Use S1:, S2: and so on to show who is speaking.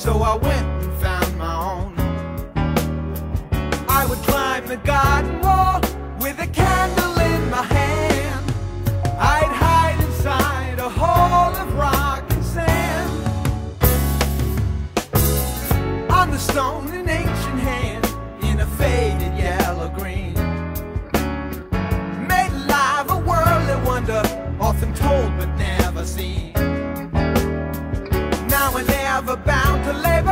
S1: so I went and found my own. I would climb the garden wall with a candle in my hand. I'd hide inside a hole of rock and sand. On the stone, an ancient hand in a faded yellow green. Made alive a worldly wonder, often told but never. never bound to labor.